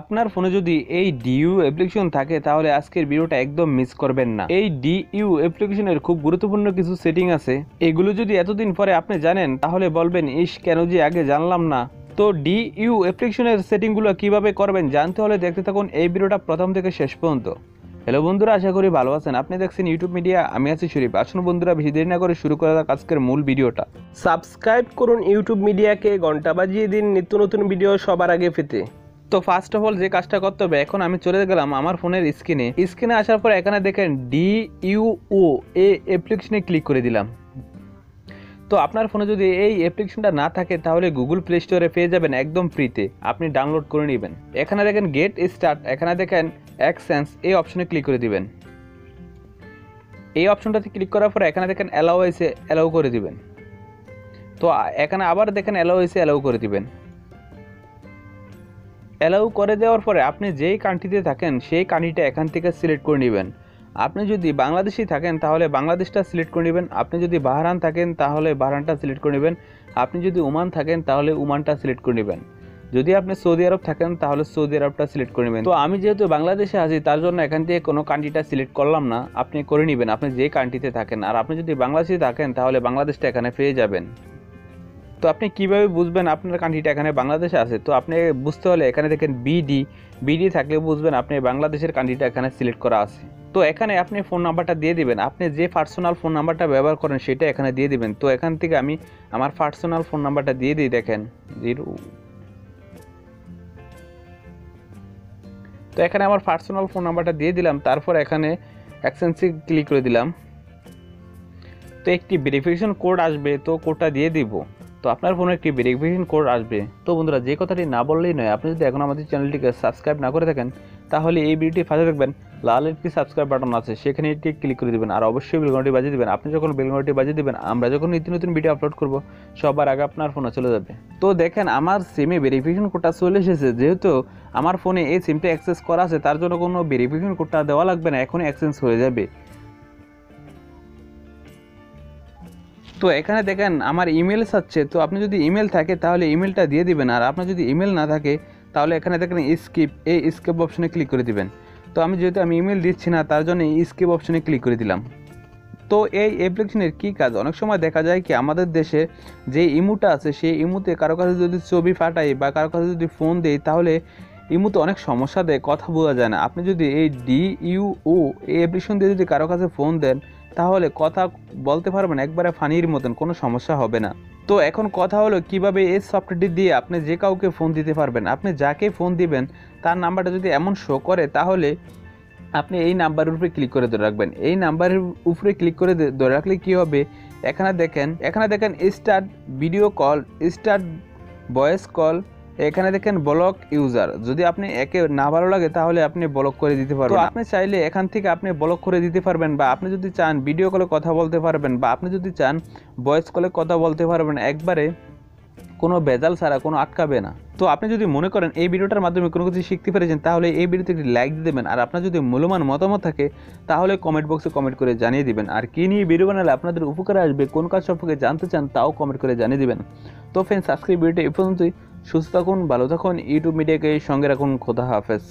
আপনার ফোনে যদি এই ডিইউ অ্যাপ্লিকেশন থাকে, তাহলে আজকের ভিডিওটা একদম মিস করবেন না। এই ডিইউ অ্যাপ্লিকেশনের খুব গুরুত্বপূর্ণ কিছু সেটিং আছে। এগুলো যদি এতদিন পরে আপনি জানেন, তাহলে বলবেন, ইস, কেন যে আগে জানলাম না। তো ডিইউ অ্যাপ্লিকেশনের সেটিংগুলো কীভাবে করবেন, জানতে হলে দেখতে থাকুন এই ভিডিওটা প্রথম থেকে শেষ পর্যন্ত। হ্যালো বন্ধুরা, আশা করি ভালো আছেন। আপনি দেখছেন ইউটিউব মিডিয়া আমি আছি শরীফ। আসুন বন্ধুরা, বেশি দেরি না করে শুরু করা যাক আজকের মূল ভিডিওটা। সাবস্ক্রাইব করুন ইউটিউব মিডিয়াকে ঘণ্টা বাজিয়ে দিন, নিত্য নতুন ভিডিও সবার আগে পেতে। তো ফার্স্ট অফ অল যে কাজটা করতে হবে এখন আমি চলে গেলাম আমার ফোনের স্ক্রিনে। স্ক্রিনে আসার পর এখানে দেখেন ডি ইউ ও এ অ্যাপ্লিকেশনে ক্লিক করে দিলাম। তো আপনার ফোনে যদি এই অ্যাপ্লিকেশনটা না থাকে, তাহলে গুগল প্লে স্টোরে পেয়ে যাবেন একদম ফ্রিতে আপনি ডাউনলোড করে নেবেন। এখানে দেখেন গেট স্টার্ট এখানে দেখেন অ্যাকসেন্স এই অপশনে ক্লিক করে দিবেন। এই অপশনটাতে ক্লিক করার পর এখানে দেখেন অ্যালাও এসে অ্যালাউ করে দিবেন। তো এখানে আবার দেখেন অ্যালাউ এসে অ্যালাউ করে দিবেন। অ্যালাউ করে দেওয়ার পরে আপনি যেই কান্ট্রিতে থাকেন, সেই কান্ট্রিটা এখান থেকে সিলেক্ট করে নেবেন। আপনি যদি বাংলাদেশি থাকেন, তাহলে বাংলাদেশটা সিলেক্ট করে নেবেন। আপনি যদি বাহারান থাকেন, তাহলে বাহারানটা সিলেক্ট করে নেবেন। আপনি যদি ওমান থাকেন, তাহলে ওমানটা সিলেক্ট করে নেবেন। যদি আপনি সৌদি আরব থাকেন, তাহলে সৌদি আরবটা সিলেক্ট করে নেবেন। তো আমি যেহেতু বাংলাদেশে আছি, তার জন্য এখান থেকে কোনো কান্ট্রিটা সিলেক্ট করলাম না। আপনি করে নেবেন, আপনি যে কান্ট্রিতে থাকেন। আর আপনি যদি বাংলাদেশে থাকেন, তাহলে বাংলাদেশটা এখানে পেয়ে যাবেন। তো আপনি কীভাবে বুঝবেন আপনার কান্ট্রিটা এখানে বাংলাদেশে আছে? তো আপনি বুঝতে হলে এখানে দেখেন বিডি বিডি থাকলে বুঝবেন আপনি বাংলাদেশের কান্ট্রিটা এখানে সিলেক্ট করা আছে। তো এখানে আপনি ফোন নাম্বারটা দিয়ে দিবেন। আপনি যে পার্সোনাল ফোন নাম্বারটা ব্যবহার করেন সেটা এখানে দিয়ে দিবেন। তো এখান থেকে আমি আমার পার্সোনাল ফোন নাম্বারটা দিয়ে দিই, দেখেন। জিরো। তো এখানে আমার পার্সোনাল ফোন নাম্বারটা দিয়ে দিলাম। তারপর এখানে অ্যাক্সেন্সি ক্লিক করে দিলাম। তো একটি ভেরিফিকেশন কোড আসবে, তো কোডটা দিয়ে দিব। তো আপনার ফোনে একটি ভেরিফিকেশন কোড আসবে। তো বন্ধুরা, যে কথাটি না বললেই নয়, আপনি যদি এখন আমাদের চ্যানেলটিকে সাবস্ক্রাইব না করে থাকেন, তাহলে এই ভিডিওটি ফাঁসে রাখবেন লাল একটি সাবস্ক্রাইব বাটন আছে, সেখানে একটি ক্লিক করে দেবেন, আর অবশ্যই বেলগনটি বাজিয়ে দিবেন। আপনি যখন বেলগনটি বাজিয়ে দিবেন, আমরা যখন নিত্য নতুন ভিডিও আপলোড করব, সবার আগে আপনার ফোনে চলে যাবে। তো দেখেন, আমার সিমে ভেরিফিকেশন কোডটা চলে এসেছে, যেহেতু আমার ফোনে এই সিমটা অ্যাক্সেস করা আছে, তার জন্য কোনো ভেরিফিকেশন কোডটা দেওয়া লাগবে না, এখনই অ্যাক্সেস হয়ে যাবে। তো এখানে দেখেন, আমার ইমেল চাচ্ছে তো আপনি যদি ইমেল থাকে তাহলে ইমেলটা দিয়ে দিবেন, আর আপনার যদি ইমেল না থাকে, তাহলে এখানে দেখেন স্কিপ এই স্কিপ অপশনে ক্লিক করে দিবেন। তো আমি যেহেতু আমি ইমেল দিচ্ছি না, তার জন্য স্কিপ অপশনে ক্লিক করে দিলাম। তো এই অ্যাপ্লিকেশনের কী কাজ? অনেক সময় দেখা যায় কি, আমাদের দেশে যে ইমুটা আছে, সেই ইমুতে কারও কাছে যদি ছবি ফাটাই বা কারও কাছে যদি ফোন দেই, তাহলে ইমুতে অনেক সমস্যা দেয়, কথা বোঝা যায় না। আপনি যদি এই ডি ইউ ও এই অ্যাপ্লিকেশন দিয়ে যদি কারও কাছে ফোন দেন তাহলে কথা বলতে পারবেন একবারে ফানির মতন, কোনো সমস্যা হবে না। তো এখন কথা হলো কীভাবে এই সফটওয়্যারটি দিয়ে আপনি যে কাউকে ফোন দিতে পারবেন, আপনি যাকে ফোন দিবেন, তার নাম্বারটা যদি এমন শো করে, তাহলে আপনি এই নাম্বারের উপরে ক্লিক করে ধরে রাখবেন। এই নাম্বারের উপরে ক্লিক করে ধরে- রাখলে কী হবে? এখানে দেখেন এখানে দেখেন start video call start voice call এখানে দেখেন ব্লক ইউজার যদি আপনি একে না ভালো লাগে তাহলে আপনি ব্লক করে দিতে পারবেন। আপনি চাইলে এখান থেকে আপনি ব্লক করে দিতে পারবেন বা আপনি যদি চান ভিডিও কলে কথা বলতে পারবেন বা আপনি যদি চান ভয়েস কলে কথা বলতে পারবেন একবারে কোনো বেজাল ছাড়া কোনো আটকাবে না। তো আপনি যদি মনে করেন এই ভিডিওটার মাধ্যমে কোনো কিছু শিখতে পেরেছেন তাহলে এই ভিডিওতে একটি লাইক দিয়ে দেবেন। আর আপনার যদি মূল্যবান মতামত থাকে তাহলে কমেন্ট বক্সে কমেন্ট করে জানিয়ে দিবেন। আর কী নিয়ে ভিডিও বানালে আপনাদের উপকারে আসবে কোন কাজ সম্পর্কে জানতে চান তাও কমেন্ট করে জানিয়ে দিবেন। তো ফ্রেন্ডস আজকের ভিডিওটা এই পর্যন্তই। সুস্থ থাকুন ভালো থাকুন ইউটিউব মিডিয়াকে সঙ্গে রাখুন খোদা হাফেজ।